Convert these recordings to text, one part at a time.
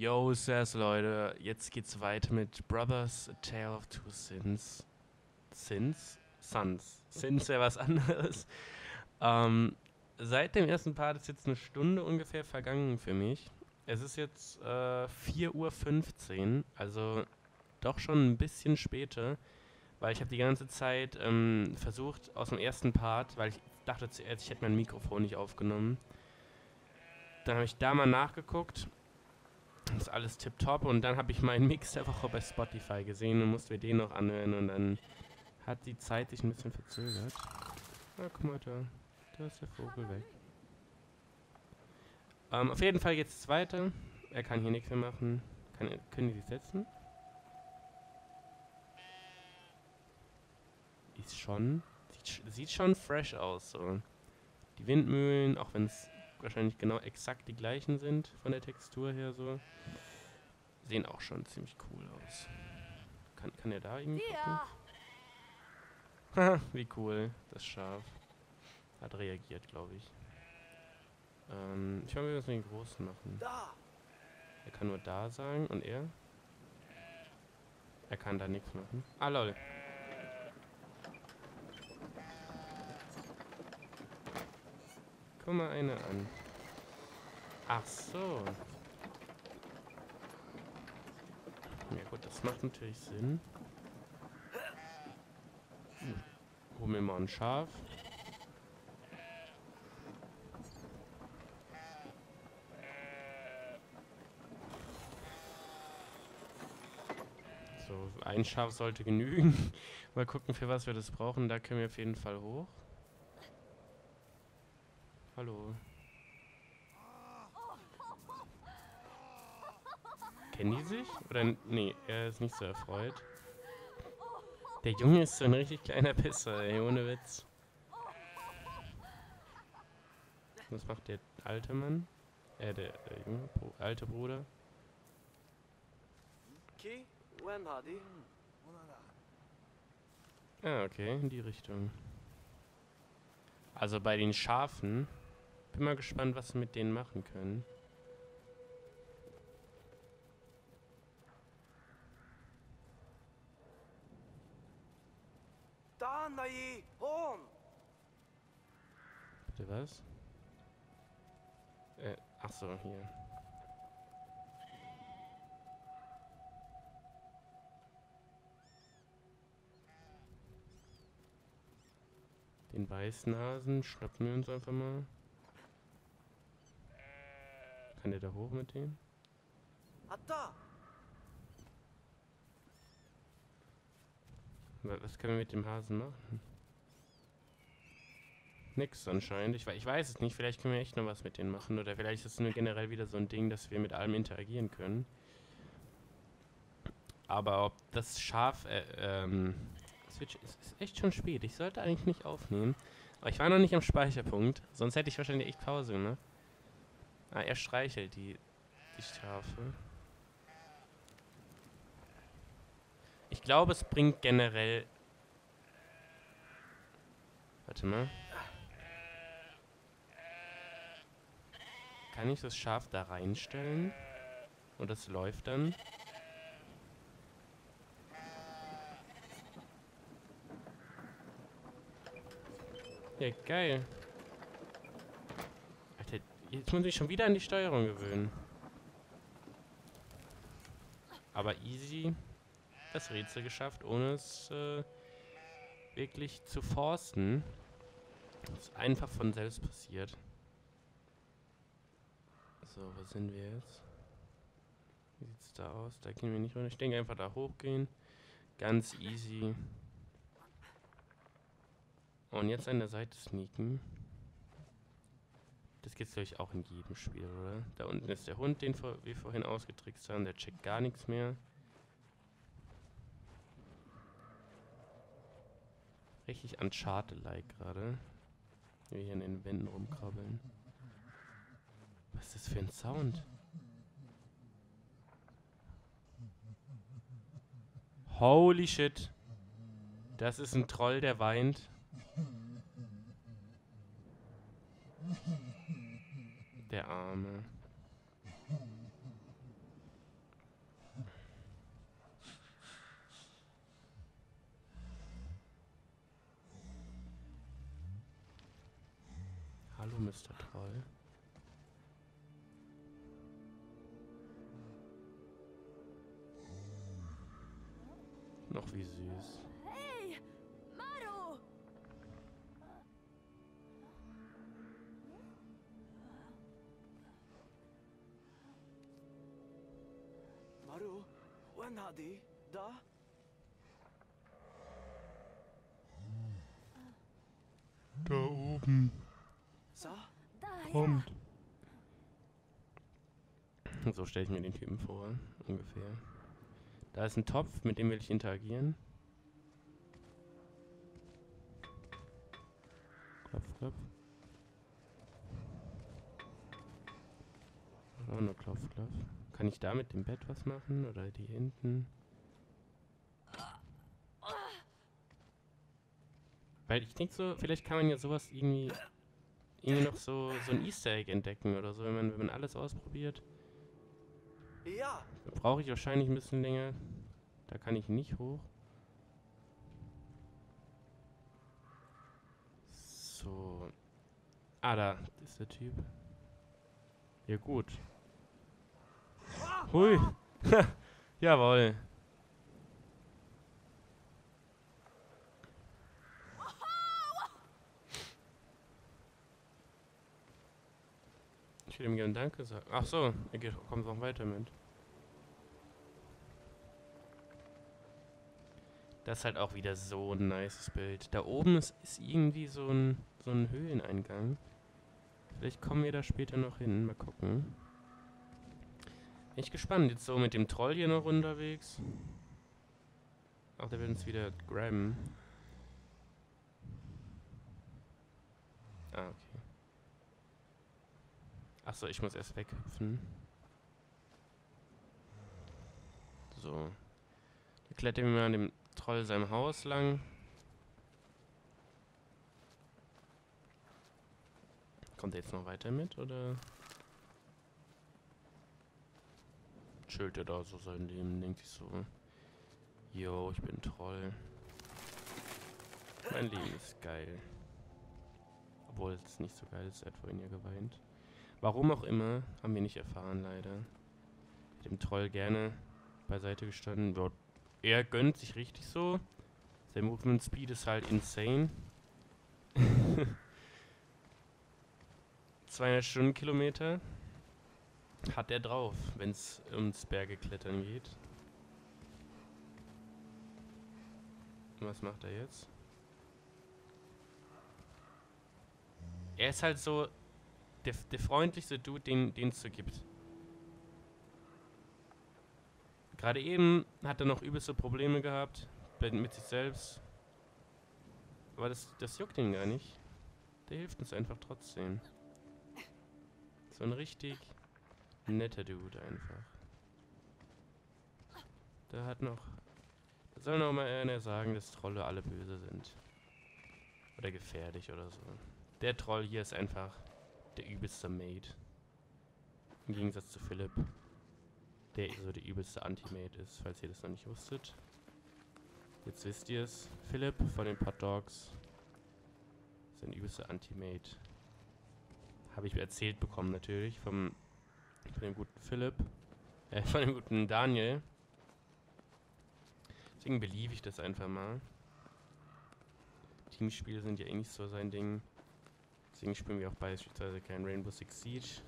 Yo, Sass, Leute, jetzt geht's weiter mit Brothers, A Tale of Two Sins. Sins? Sons. Sins wäre was anderes. Ähm, seit dem ersten Part ist jetzt eine Stunde ungefähr vergangen für mich. Es ist jetzt äh, 4.15 Uhr, also doch schon ein bisschen später, weil ich habe die ganze Zeit ähm, versucht aus dem ersten Part, weil ich dachte zuerst, ich hätte mein Mikrofon nicht aufgenommen. Dann habe ich da mal nachgeguckt ist alles tipptopp. Und dann habe ich meinen Mix der Woche bei Spotify gesehen und musste mir den noch anhören. Und dann hat die Zeit sich ein bisschen verzögert. Na, guck mal da. Da ist der Vogel weg. Ähm, auf jeden Fall geht es weiter. Er kann hier nichts mehr machen. Kann, können die sich setzen? Ist schon. Sieht, sieht schon fresh aus, so. Die Windmühlen, auch wenn es wahrscheinlich genau exakt die gleichen sind von der Textur her so. Sehen auch schon ziemlich cool aus. Kann, kann er da irgendwie gucken? Haha, wie cool. Das Schaf. Hat reagiert, glaube ich. Ähm, ich glaube, wir müssen den Großen machen. Er kann nur da sagen. Und er? Er kann da nichts machen. Ah, lol. Guck mal eine an. Ach so. Ja gut, das macht natürlich Sinn. Hm. Holen wir mal ein Schaf. So, ein Schaf sollte genügen. mal gucken, für was wir das brauchen. Da können wir auf jeden Fall hoch. Hallo. Kennen die sich? Oder nee, er ist nicht so erfreut. Der Junge ist so ein richtig kleiner Pisser, ey, ohne Witz. Was macht der alte Mann? Äh, der, der junge, Bro alte Bruder. Ah, okay, in die Richtung. Also bei den Schafen bin mal gespannt, was wir mit denen machen können. Bitte was? Äh, ach so, hier. Den Weißnasen schnappen wir uns einfach mal. Kann der da hoch mit dem? Was können wir mit dem Hasen machen? Nix anscheinend. Ich, ich weiß es nicht. Vielleicht können wir echt noch was mit denen machen. Oder vielleicht ist es nur generell wieder so ein Ding, dass wir mit allem interagieren können. Aber ob das Schaf... Äh, ähm, es, es ist echt schon spät. Ich sollte eigentlich nicht aufnehmen. Aber ich war noch nicht am Speicherpunkt. Sonst hätte ich wahrscheinlich echt Pause gemacht. Ah, er streichelt die, Schafe. Ich glaube, es bringt generell... Warte mal. Kann ich das Schaf da reinstellen? Und das läuft dann? Ja, geil. Jetzt muss ich schon wieder an die Steuerung gewöhnen. Aber easy das Rätsel geschafft, ohne es äh, wirklich zu forsten. Das ist einfach von selbst passiert. So, wo sind wir jetzt? Wie sieht es da aus? Da gehen wir nicht runter. Ich denke einfach da hochgehen. Ganz easy. Und jetzt an der Seite sneaken. Das geht glaube ich auch in jedem Spiel, oder? Da unten ist der Hund, den wir vorhin ausgetrickst haben. Der checkt gar nichts mehr. Richtig Uncharted-like gerade. Wir hier in den Wänden rumkrabbeln. Was ist das für ein Sound? Holy shit. Das ist ein Troll, der weint. der Arme. Hallo, Mr. Troll. Noch wie süß. Wanadi, da? Da oben. Daher. Kommt. So stelle ich mir den Typen vor, ungefähr. Da ist ein Topf, mit dem will ich interagieren. Klopf, klopf. Auch nur klopf, klopf. Kann ich da mit dem Bett was machen? Oder die hinten? Weil ich denke so, vielleicht kann man ja sowas irgendwie, irgendwie noch so, so ein Easter Egg entdecken oder so, wenn man, wenn man alles ausprobiert. Ja, Brauche ich wahrscheinlich ein bisschen länger. Da kann ich nicht hoch. So. Ah, da ist der Typ. Ja, gut. Hui. Jawohl. Ich will ihm gerne Danke sagen. Ach so, er geht, kommt noch weiter mit. Das ist halt auch wieder so ein nices Bild. Da oben ist, ist irgendwie so ein, so ein Höhleneingang. Vielleicht kommen wir da später noch hin. Mal gucken. Bin ich gespannt. Jetzt so mit dem Troll hier noch unterwegs. Ach, der will uns wieder grabben. Ah, okay. Achso, ich muss erst weghüpfen. So. Dann klettern wir mal an dem Troll seinem Haus lang. Kommt er jetzt noch weiter mit, oder? Chillt er da so sein Leben, denkt sich so. Yo, ich bin Troll. Mein Leben ist geil. Obwohl es nicht so geil ist, er hat vorhin ja geweint. Warum auch immer, haben wir nicht erfahren, leider. Dem Troll gerne beiseite gestanden. Dort er gönnt sich richtig so. Sein Movement Speed ist halt insane. 200 Stundenkilometer hat er drauf, wenn es ums Bergeklettern geht. Was macht er jetzt? Er ist halt so der, der freundlichste Dude, den es so gibt. Gerade eben hat er noch übelste Probleme gehabt mit sich selbst. Aber das, das juckt ihn gar nicht. Der hilft uns einfach trotzdem. So ein richtig netter Dude einfach. Der hat noch... Da soll noch mal einer sagen, dass Trolle alle böse sind. Oder gefährlich oder so. Der Troll hier ist einfach der übelste Mate. Im Gegensatz zu Philipp der so der übelste Anti-Mate ist, falls ihr das noch nicht wusstet. Jetzt wisst ihr es. Philipp von den Pot Dogs ist ein übelster Anti-Mate. Habe ich erzählt bekommen natürlich vom von dem guten Philipp, äh, von dem guten Daniel. Deswegen beliebe ich das einfach mal. Teamspiele sind ja eh nicht so sein Ding. Deswegen spielen wir auch beispielsweise kein Rainbow Six Siege.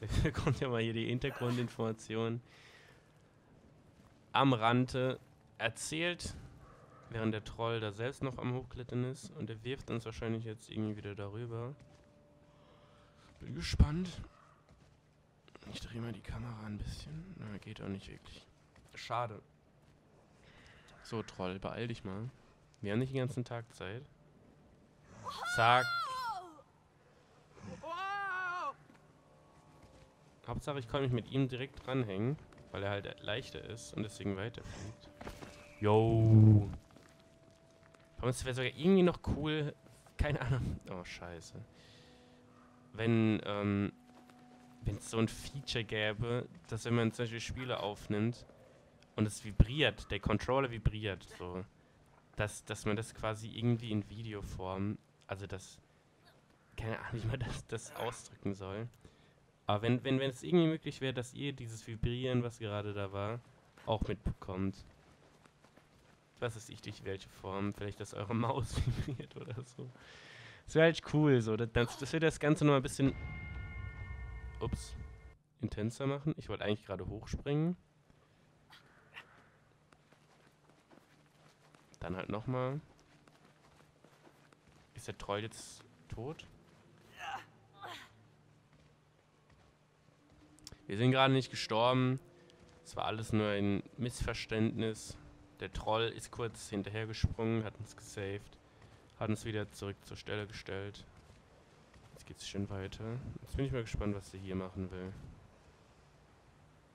Da kommt ja mal hier die Hintergrundinformation. Am Rande erzählt, während der Troll da selbst noch am Hochklettern ist. Und er wirft uns wahrscheinlich jetzt irgendwie wieder darüber. Bin gespannt. Ich drehe mal die Kamera ein bisschen. Na, geht auch nicht wirklich. Schade. So, Troll, beeil dich mal. Wir haben nicht den ganzen Tag Zeit. Zack. Wow! Hauptsache, ich kann mich mit ihm direkt dranhängen, weil er halt leichter ist und deswegen weiterfliegt. Yo. Aber es wäre sogar irgendwie noch cool, keine Ahnung. Oh, scheiße. Wenn, ähm, wenn es so ein Feature gäbe, dass wenn man zum Beispiel Spiele aufnimmt und es vibriert, der Controller vibriert, so, dass, dass man das quasi irgendwie in Videoform, also dass, keine Ahnung, wie man das, das ausdrücken soll. Aber wenn, wenn, wenn es irgendwie möglich wäre, dass ihr dieses Vibrieren, was gerade da war, auch mitbekommt. Was ist ich durch welche Form? Vielleicht, dass eure Maus vibriert oder so. Das wäre halt cool, so. Das, das, das würde das Ganze noch mal ein bisschen. Ups. Intenser machen. Ich wollte eigentlich gerade hochspringen. Dann halt nochmal. Ist der Troll jetzt tot? Wir sind gerade nicht gestorben. Es war alles nur ein Missverständnis. Der Troll ist kurz hinterhergesprungen, hat uns gesaved, hat uns wieder zurück zur Stelle gestellt. Jetzt geht's schön weiter. Jetzt bin ich mal gespannt, was der hier machen will.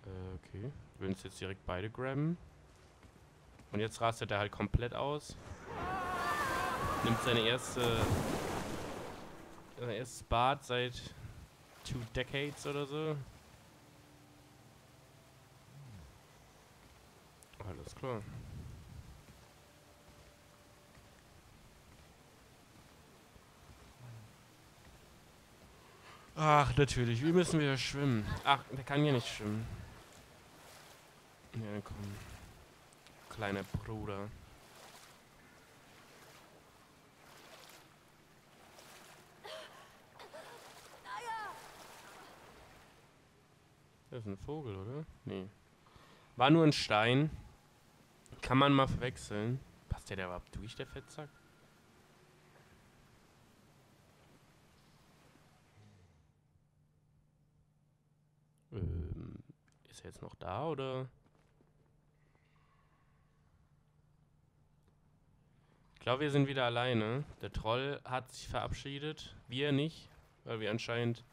Äh, okay. Wir uns jetzt direkt beide grabben. Und jetzt rastet er halt komplett aus. Nimmt seine erste. Sein erstes Bad seit two decades oder so. Alles klar. Ach, natürlich. Wie müssen wir schwimmen? Ach, der kann hier nicht schwimmen. Ja, komm. Kleiner Bruder. Das ist ein Vogel, oder? Nee. War nur ein Stein. Kann man mal verwechseln. Passt der da überhaupt durch, der Fettsack? Ist er jetzt noch da, oder? Ich glaube, wir sind wieder alleine. Der Troll hat sich verabschiedet. Wir nicht, weil wir anscheinend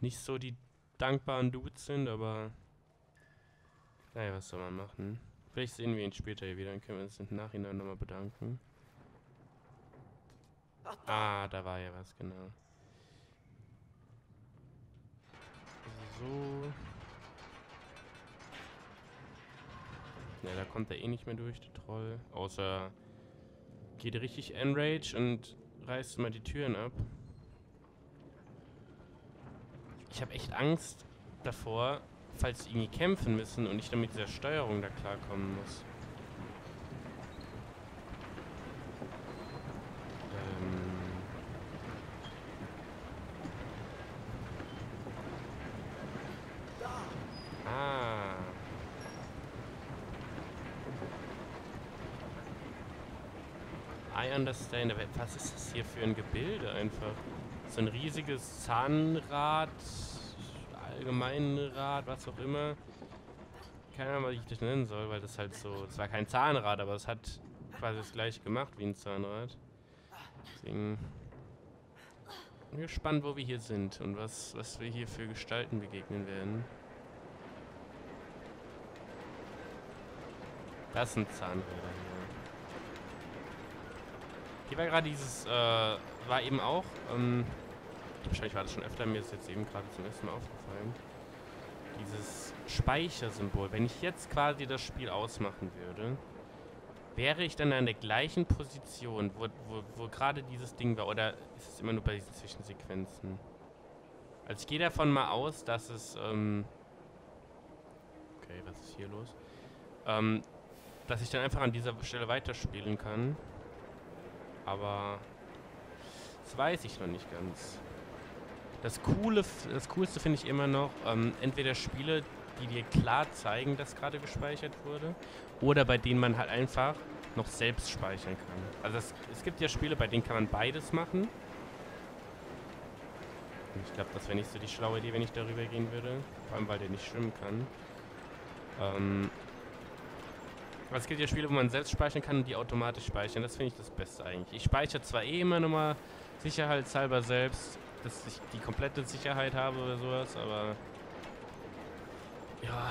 nicht so die dankbaren Dudes sind, aber... Naja, was soll man machen? Vielleicht sehen wir ihn später hier wieder, dann können wir uns im Nachhinein nochmal bedanken. Ah, da war ja was, genau. Ne, da kommt er eh nicht mehr durch, der Troll. Außer geht richtig Enrage und reißt mal die Türen ab. Ich habe echt Angst davor, falls sie irgendwie kämpfen müssen und ich dann mit dieser Steuerung da klarkommen muss. I understand. Aber was ist das hier für ein Gebilde einfach? So ein riesiges Zahnrad Allgemeinrad, was auch immer. Keine Ahnung, was ich das nennen soll, weil das halt so. Es war kein Zahnrad, aber es hat quasi das gleiche gemacht wie ein Zahnrad. Deswegen. Bin gespannt, wo wir hier sind und was, was wir hier für Gestalten begegnen werden. Das sind Zahnräder hier. Hier war gerade dieses, äh, war eben auch, ähm, Wahrscheinlich war das schon öfter, mir ist jetzt eben gerade zum ersten Mal aufgefallen. Dieses Speichersymbol. Wenn ich jetzt quasi das Spiel ausmachen würde, wäre ich dann an der gleichen Position, wo, wo, wo gerade dieses Ding war. Oder ist es immer nur bei diesen Zwischensequenzen? Also ich gehe davon mal aus, dass es... Ähm okay, was ist hier los? Ähm, dass ich dann einfach an dieser Stelle weiterspielen kann. Aber das weiß ich noch nicht ganz. Das Coole, das Coolste finde ich immer noch, ähm, entweder Spiele, die dir klar zeigen, dass gerade gespeichert wurde, oder bei denen man halt einfach noch selbst speichern kann. Also das, es gibt ja Spiele, bei denen kann man beides machen. ich glaube, das wäre nicht so die schlaue Idee, wenn ich darüber gehen würde. Vor allem, weil der nicht schwimmen kann. Ähm, es gibt ja Spiele, wo man selbst speichern kann und die automatisch speichern. Das finde ich das Beste eigentlich. Ich speichere zwar eh immer nochmal sicherheitshalber selbst, dass ich die komplette Sicherheit habe oder sowas, aber ja,